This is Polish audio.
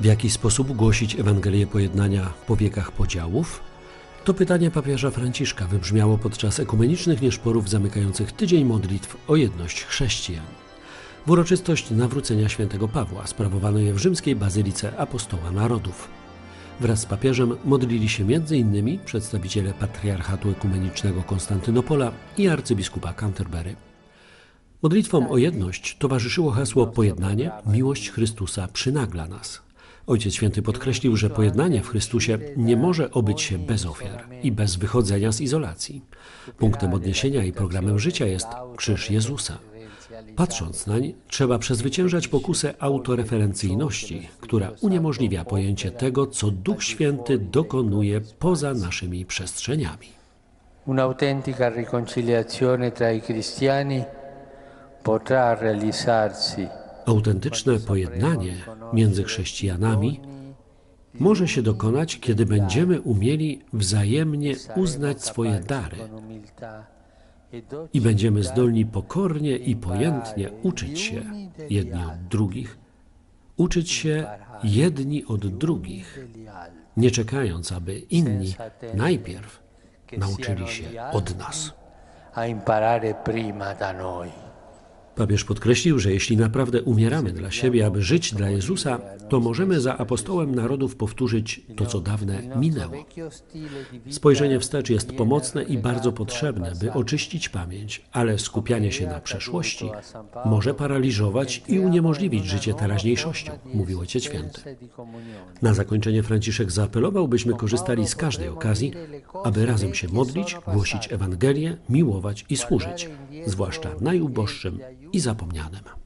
W jaki sposób głosić Ewangelię pojednania po wiekach podziałów? To pytanie papieża Franciszka wybrzmiało podczas ekumenicznych nieszporów zamykających tydzień modlitw o jedność chrześcijan. W uroczystość nawrócenia świętego Pawła sprawowano je w rzymskiej bazylice Apostoła Narodów. Wraz z papieżem modlili się m.in. przedstawiciele Patriarchatu Ekumenicznego Konstantynopola i arcybiskupa Canterbury. Modlitwom o jedność towarzyszyło hasło pojednanie, miłość Chrystusa przynagla nas. Ojciec Święty podkreślił, że pojednanie w Chrystusie nie może obyć się bez ofiar i bez wychodzenia z izolacji. Punktem odniesienia i programem życia jest krzyż Jezusa. Patrząc nań, trzeba przezwyciężać pokusę autoreferencyjności, która uniemożliwia pojęcie tego, co Duch Święty dokonuje poza naszymi przestrzeniami. Un'autentica riconciliazione tra i cristiani potrà realizzarsi Autentyczne pojednanie między chrześcijanami może się dokonać, kiedy będziemy umieli wzajemnie uznać swoje dary i będziemy zdolni pokornie i pojętnie uczyć się jedni od drugich, uczyć się jedni od drugich, nie czekając, aby inni najpierw nauczyli się od nas. a imparare prima da noi. Papież podkreślił, że jeśli naprawdę umieramy dla siebie, aby żyć dla Jezusa, to możemy za apostołem narodów powtórzyć to, co dawne minęło. Spojrzenie wstecz jest pomocne i bardzo potrzebne, by oczyścić pamięć, ale skupianie się na przeszłości może paraliżować i uniemożliwić życie teraźniejszością, mówił Ojciec Święty. Na zakończenie Franciszek zaapelował, byśmy korzystali z każdej okazji, aby razem się modlić, głosić Ewangelię, miłować i służyć, zwłaszcza najuboższym i zapomnianym.